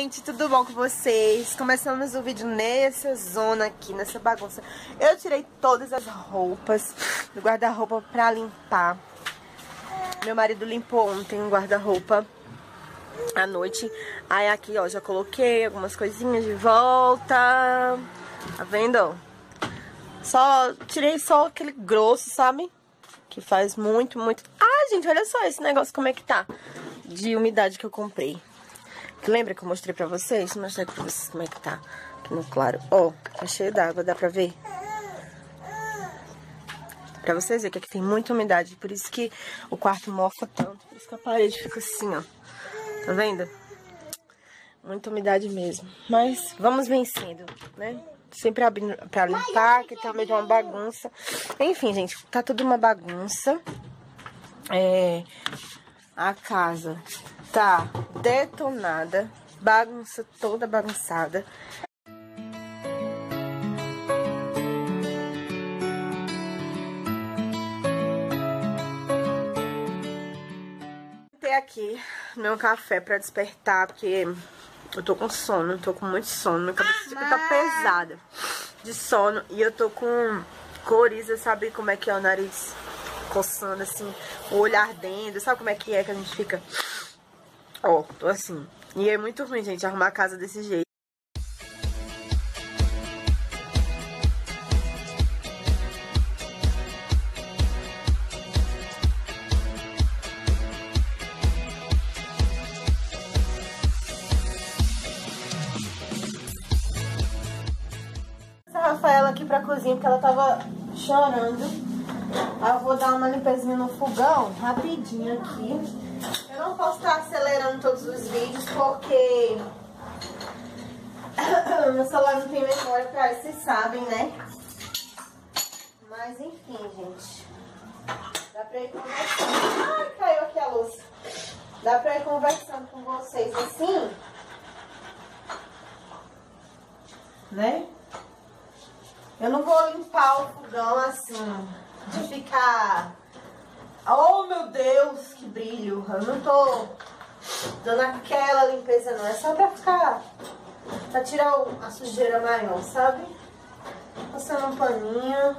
gente, tudo bom com vocês? Começamos o vídeo nessa zona aqui, nessa bagunça. Eu tirei todas as roupas do guarda-roupa pra limpar. Meu marido limpou ontem o guarda-roupa à noite. Aí aqui, ó, já coloquei algumas coisinhas de volta. Tá vendo? Só, tirei só aquele grosso, sabe? Que faz muito, muito... Ah, gente, olha só esse negócio como é que tá? De umidade que eu comprei Lembra que eu mostrei pra vocês? Vou mostrar pra vocês como é que tá aqui no claro. Ó, oh, tá cheio d'água, dá pra ver? Pra vocês verem que aqui tem muita umidade, por isso que o quarto mofa tanto. Por isso que a parede fica assim, ó. Tá vendo? Muita umidade mesmo. Mas vamos vencendo, né? Sempre abrindo pra limpar, que tá meio de uma bagunça. Enfim, gente, tá tudo uma bagunça. É... A casa tá detonada, bagunça toda bagunçada. Ter aqui meu café pra despertar, porque eu tô com sono, tô com muito sono, minha cabeça tá pesada de sono e eu tô com coriza, sabe como é que é o nariz coçando assim, o olho ardendo, sabe como é que é que a gente fica Ó, tô assim. E é muito ruim, gente, arrumar a casa desse jeito. Rafaela aqui pra cozinha, porque ela tava chorando. Aí eu vou dar uma limpezinha no fogão, rapidinho aqui. Eu não posso estar acelerando todos os vídeos porque meu celular não tem memória pra vocês sabem, né? Mas enfim, gente. Dá pra ir conversando. Ai, caiu aqui a luz. Dá pra ir conversando com vocês assim. Né? Eu não vou limpar o fogão assim, de ficar Oh, meu Deus, que brilho. Eu não tô dando aquela limpeza, não. É só pra ficar... Pra tirar a sujeira maior, sabe? Passando um paninho.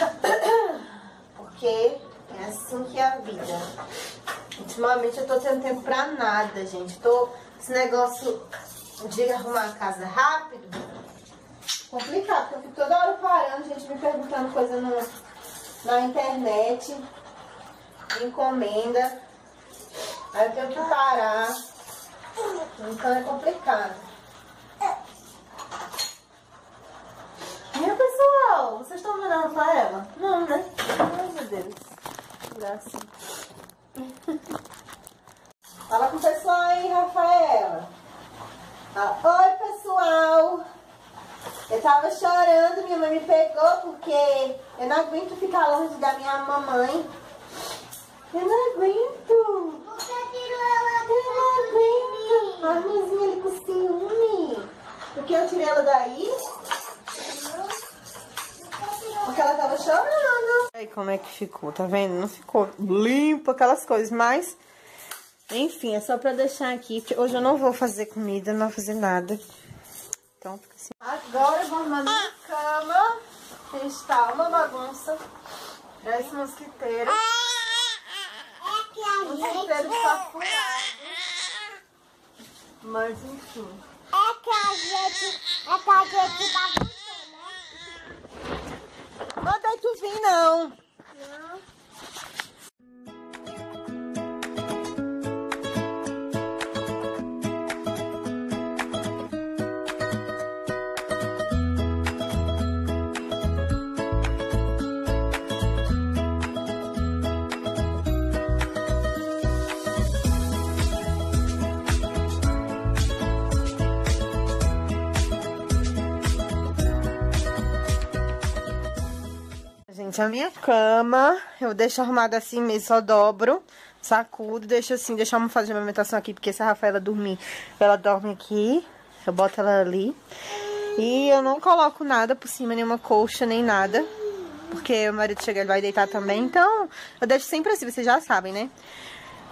Porque é assim que é a vida. Ultimamente eu tô tendo tempo pra nada, gente. Tô... Esse negócio de arrumar a casa rápido... Complicado, porque eu fico toda hora parando, gente, me perguntando coisa no na internet, encomenda. Aí eu tenho que parar. Então é complicado. Meu pessoal, vocês estão vendo a Rafaela? Não, né? Ai meu Deus. Graça. Fala com o pessoal aí, Rafaela. Ah, Oi, pessoal. Eu tava chorando, minha mãe me pegou porque eu não aguento ficar longe da minha mamãe. Eu não aguento. Você tirou ela do Eu não aguento. A minhazinha ali com ciúme. Porque eu tirei ela daí. Porque ela tava chorando. Aí como é que ficou, tá vendo? Não ficou limpo aquelas coisas, mas... Enfim, é só pra deixar aqui, hoje eu não vou fazer comida, não vou fazer nada. Então fica assim. Agora eu vou arrumar minha cama. Que está uma bagunça. É esse mosquiteiro. É que a Mosquiteiro gente... está furado. Mas enfim. É que a gente... É que a gente bagunçou, né? Não tem tu vir. Não. Gente, a minha cama, eu deixo arrumada assim mesmo, só dobro, sacudo, deixo assim, deixo a almofada de amamentação aqui, porque se a Rafaela dormir, ela dorme aqui, eu boto ela ali. E eu não coloco nada por cima, nenhuma colcha, nem nada, porque o marido chega, ele vai deitar também, então eu deixo sempre assim, vocês já sabem, né?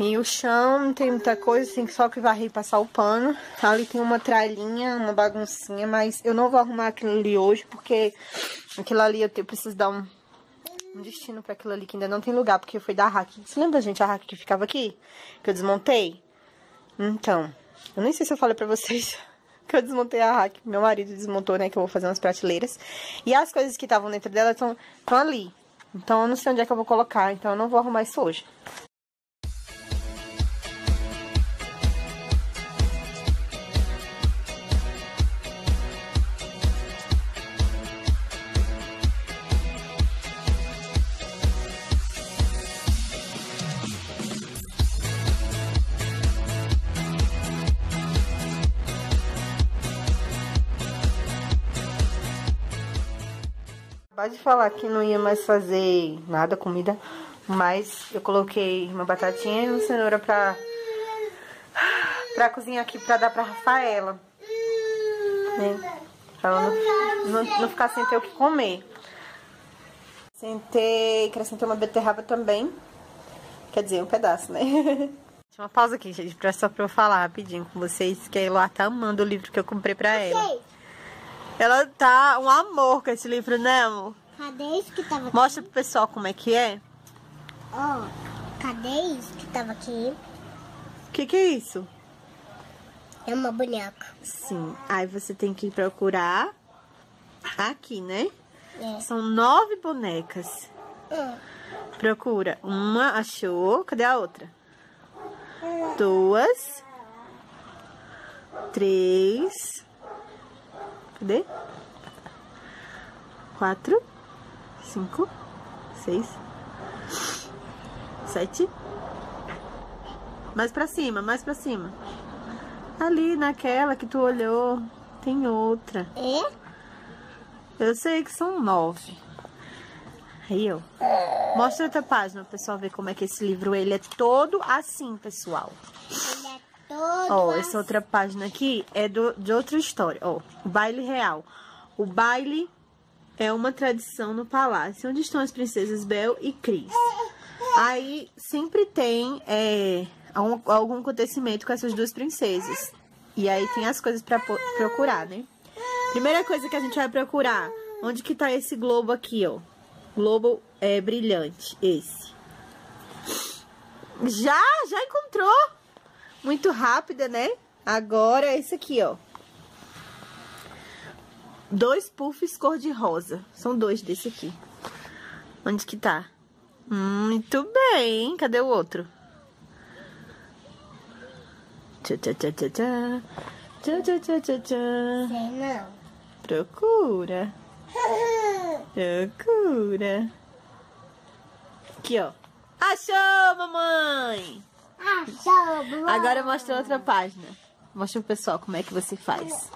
E o chão não tem muita coisa, assim, só que varrer e passar o pano. Ali tem uma tralhinha, uma baguncinha, mas eu não vou arrumar aquilo ali hoje, porque aquilo ali eu, preciso dar um, um destino para aquilo ali que ainda não tem lugar, porque foi da hack. Você lembra, gente, a hack que ficava aqui? Que eu desmontei? Então, eu nem sei se eu falei pra vocês que eu desmontei a hack. Meu marido desmontou, né, que eu vou fazer umas prateleiras. E as coisas que estavam dentro dela estão ali. Então, eu não sei onde é que eu vou colocar, então eu não vou arrumar isso hoje. Acabei de falar que não ia mais fazer nada, comida, mas eu coloquei uma batatinha e uma cenoura pra, pra cozinhar aqui, pra dar pra Rafaela. Né? Pra ela não, não, não ficar sem ter o que comer. Sentei, acrescentei uma beterraba também. Quer dizer, um pedaço, né? Uma pausa aqui, gente, só pra eu falar rapidinho com vocês, que a Eloá tá amando o livro que eu comprei pra ela. Ela tá um amor com esse livro, né, amor? Cadê isso que tava aqui? Mostra pro pessoal como é que é. Ó, oh, cadê isso que tava aqui? O que que é isso? É uma boneca. Sim. Aí você tem que procurar aqui, né? É. São nove bonecas. Hum. Procura. Uma achou. Cadê a outra? Duas. Três. Cadê? Quatro, cinco, seis, sete. Mais pra cima, mais pra cima. Ali naquela que tu olhou, tem outra. É? Eu sei que são nove. Aí, ó. Mostra outra página, o pessoal ver como é que esse livro, ele é todo assim, pessoal. Ó, essa outra página aqui é do, de outra história. Ó, o baile real. O baile é uma tradição no palácio, onde estão as princesas Bel e Cris. Aí sempre tem é, algum, algum acontecimento com essas duas princesas. E aí tem as coisas pra procurar, né? Primeira coisa que a gente vai procurar, onde que tá esse globo aqui, ó? Globo é brilhante, esse. Já, já encontrou? Muito rápida, né? Agora esse aqui, ó. Dois puffs cor-de-rosa. São dois desse aqui. Onde que tá? Muito bem. Cadê o outro? Tchá, tchá, tchá, tchá, tchá. Tchá, tchá, tchá, tchá, tchá. Sei não. Procura. Procura. Aqui, ó. Achou, mamãe! Agora mostra outra página. Mostra pro pessoal como é que você faz.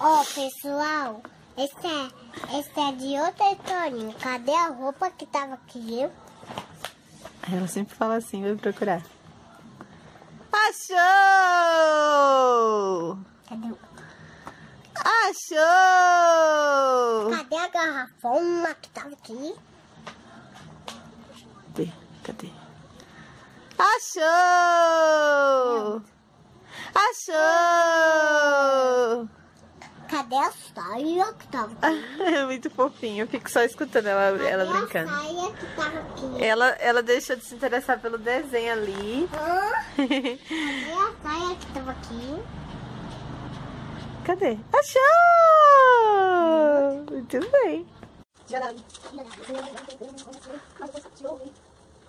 Ó, oh, pessoal, esse é, esse é de outra historinha. Cadê a roupa que tava aqui? Ela sempre fala assim, vai procurar. Achou! Cadê? Achou! Cadê a garrafona que tava aqui? Cadê? Cadê? Achou! Achou! Cadê a saia que tava aqui? É muito fofinho, eu fico só escutando ela, Cadê ela a brincando. saia que tava aqui? Ela, ela deixou de se interessar pelo desenho ali. Hã? Cadê a saia que tava aqui? Cadê? Achou! Muito bem.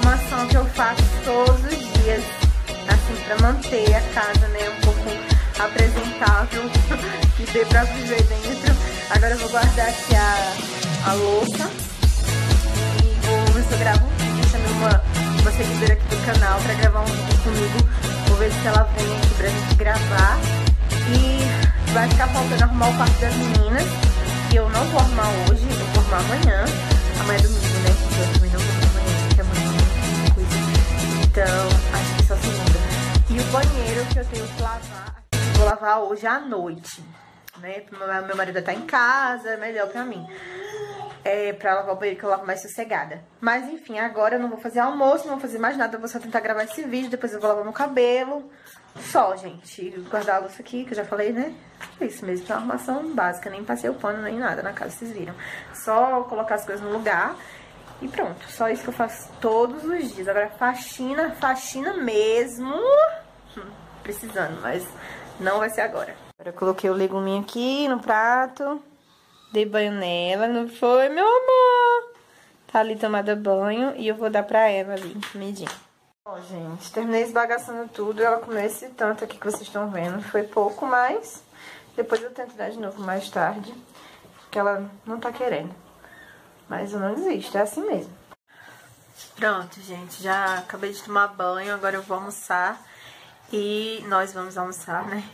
essa é a arrumação que eu faço todos os dias, assim, pra manter a casa, né, um pouco apresentável, que dê pra viver dentro. Agora eu vou guardar aqui a, a louça e vou ver se eu gravo um vídeo. Chamei uma, uma seguidora aqui do canal pra gravar um vídeo comigo. Vou ver se ela vem aqui pra gente gravar. E vai ficar faltando arrumar o quarto das meninas, que eu não vou arrumar hoje, eu vou arrumar amanhã. Amanhã é domingo, né? Então, acho que só segunda. E o banheiro que eu tenho que lavar, vou lavar hoje à noite né? Meu marido tá em casa, é melhor pra mim. É, pra lavar o banheiro que eu lavo mais sossegada. Mas enfim, agora eu não vou fazer almoço, não vou fazer mais nada. Eu vou só tentar gravar esse vídeo, depois eu vou lavar meu cabelo. Só, gente. Guardar a louça aqui, que eu já falei, né? É isso mesmo, é uma arrumação básica. Nem passei o pano, nem nada na casa, vocês viram. Só colocar as coisas no lugar e pronto. Só isso que eu faço todos os dias. Agora, faxina, faxina mesmo. Hum, precisando, mas não vai ser agora. Agora eu coloquei o leguminho aqui no prato. Dei banho nela, não foi, meu amor? Tá ali tomada banho e eu vou dar pra ela ali, comidinha. Ó, gente, terminei esbagaçando tudo. Ela comeu esse tanto aqui que vocês estão vendo. Foi pouco, mas depois eu tento dar de novo mais tarde. Porque ela não tá querendo. Mas eu não desisto, é assim mesmo. Pronto, gente, já acabei de tomar banho, agora eu vou almoçar. E nós vamos almoçar, né?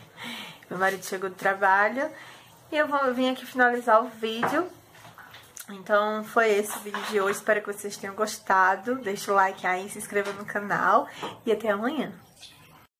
Meu marido chegou do trabalho e eu vou vir aqui finalizar o vídeo. Então foi esse o vídeo de hoje, espero que vocês tenham gostado. Deixa o like aí, se inscreva no canal e até amanhã.